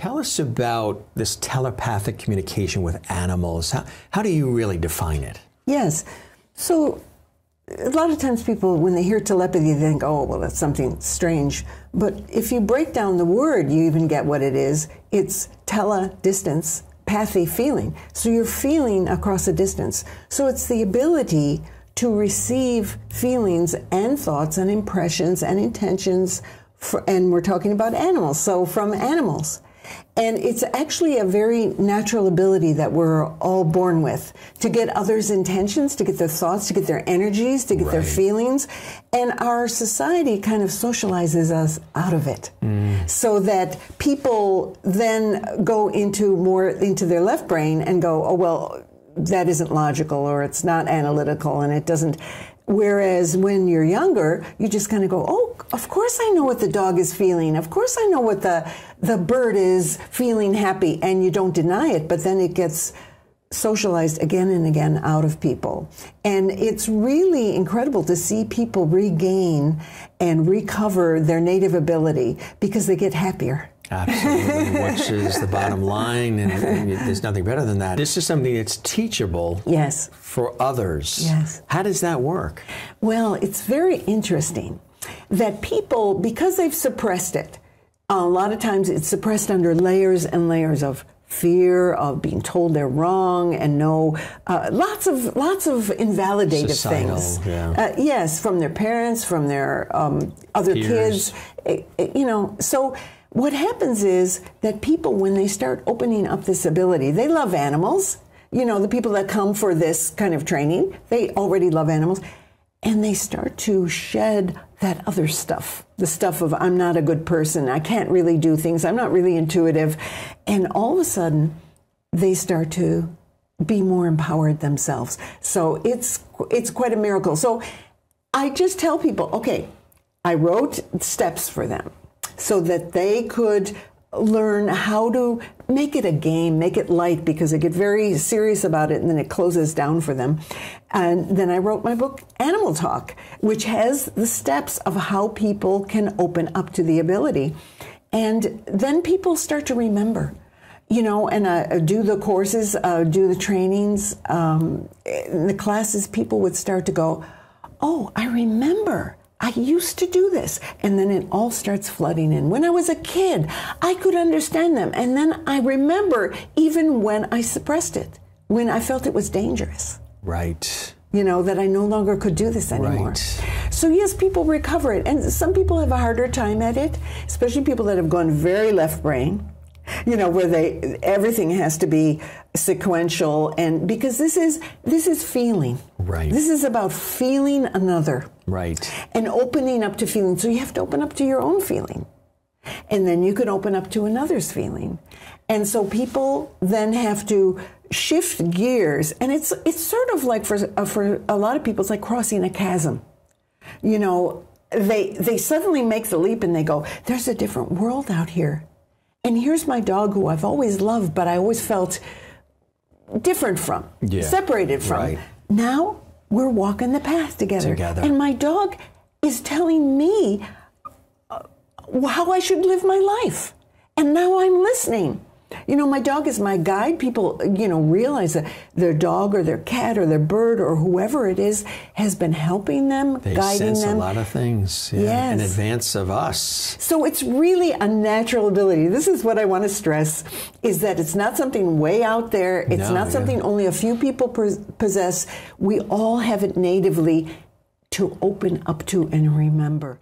Tell us about this telepathic communication with animals. How, how do you really define it? Yes. So, a lot of times people, when they hear telepathy, they think, oh, well, that's something strange. But if you break down the word, you even get what it is. It's tele, distance, pathy, feeling. So you're feeling across a distance. So it's the ability to receive feelings and thoughts and impressions and intentions. For, and we're talking about animals. So from animals. And it's actually a very natural ability that we're all born with to get others' intentions, to get their thoughts, to get their energies, to get right. their feelings. And our society kind of socializes us out of it mm. so that people then go into more into their left brain and go, oh, well, that isn't logical or it's not analytical and it doesn't Whereas when you're younger, you just kind of go, "Oh, of course I know what the dog is feeling. Of course I know what the the bird is feeling happy," and you don't deny it. But then it gets socialized again and again out of people. And it's really incredible to see people regain and recover their native ability because they get happier. Absolutely, which is the bottom line, and, and, there's nothing better than that. This is something that's teachable. Yes. For others. Yes. How does that work? Well, it's very interesting that people, because they've suppressed it, a lot of times it's suppressed under layers and layers of fear of being told they're wrong and no uh, lots of lots of invalidative Societal, things yeah. uh, yes from their parents from their um, other Peers. kids you know so what happens is that people, when they start opening up this ability, they love animals. You know, the people that come for this kind of training, they already love animals. And they start to shed that other stuff the stuff of, I'm not a good person, I can't really do things, I'm not really intuitive. And all of a sudden, they start to be more empowered themselves. So it's, it's quite a miracle. So I just tell people, okay, I wrote steps for them so that they could learn how to make it a game, make it light because they get very serious about it and then it closes down for them. And then I wrote my book, Animal Talk, which has the steps of how people can open up to the ability. And then people start to remember. You know, and uh, do the courses, uh, do the trainings, um, the classes, people would start to go, Oh, I remember I used to do this. And then it all starts flooding in. When I was a kid, I could understand them. And then I remember even when I suppressed it, when I felt it was dangerous. Right. You know, that I no longer could do this anymore. Right. So, yes, people recover it. And some people have a harder time at it, especially people that have gone very left brain you know where they everything has to be sequential and because this is this is feeling right this is about feeling another right. And opening up to feeling so you have to open up to your own feeling. And then you can open up to another's feeling. And so people then have to shift gears. And it's it's sort of like for uh, for a lot of people it's like crossing a chasm. You know they they suddenly make the leap and they go there's a different world out here. And here's my dog who I've always loved, but I always felt different from, yeah. separated from. Right. Now we're walking the path together. Together. And my dog is telling me uh, how I should live my life. And now I'm listening. You know, my dog is my guide. People, you know, realize that their dog or their cat or their bird or whoever it is has been helping them, they guiding sense them. a lot of things yeah, yes. in advance of us. So it's really a natural ability. This is what I want to stress: is that it's not something way out there. It's no, not something yeah. only a few people possess. We all have it natively to open up to and remember.